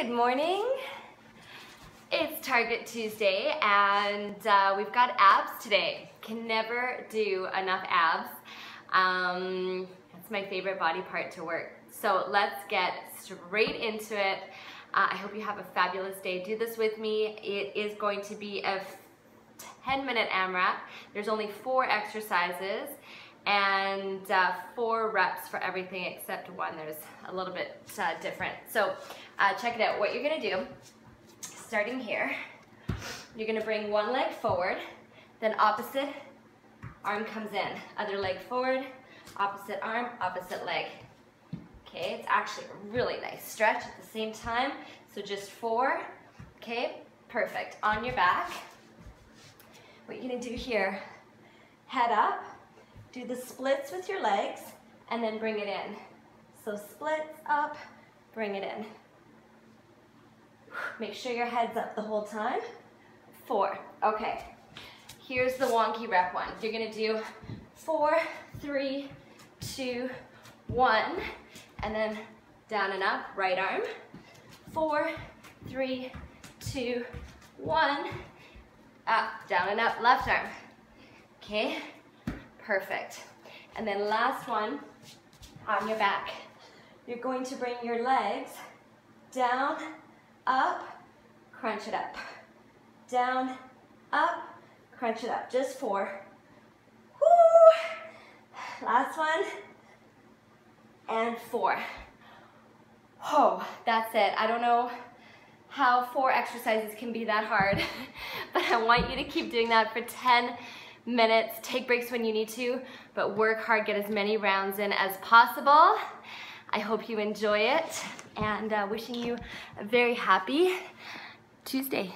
Good morning. It's Target Tuesday and uh, we've got abs today. Can never do enough abs. Um, my favorite body part to work. So let's get straight into it. Uh, I hope you have a fabulous day. Do this with me. It is going to be a 10 minute AMRAP. There's only four exercises and uh, four reps for everything except one. There's a little bit uh, different. So uh, check it out. What you're gonna do, starting here, you're gonna bring one leg forward, then opposite arm comes in. Other leg forward, opposite arm, opposite leg. Okay, it's actually a really nice stretch at the same time. So just four, okay, perfect. On your back, what you're gonna do here, head up, do the splits with your legs, and then bring it in. So splits up, bring it in. Make sure your head's up the whole time. Four, okay. Here's the wonky rep one. You're gonna do four, three, two, one, and then down and up, right arm. Four, three, two, one, up, down and up, left arm. Okay, Perfect. And then last one, on your back. You're going to bring your legs down, up, crunch it up. Down, up, crunch it up. Just four. Woo! Last one. And four. Oh, that's it. I don't know how four exercises can be that hard, but I want you to keep doing that for 10 minutes. Take breaks when you need to, but work hard, get as many rounds in as possible. I hope you enjoy it and uh, wishing you a very happy Tuesday.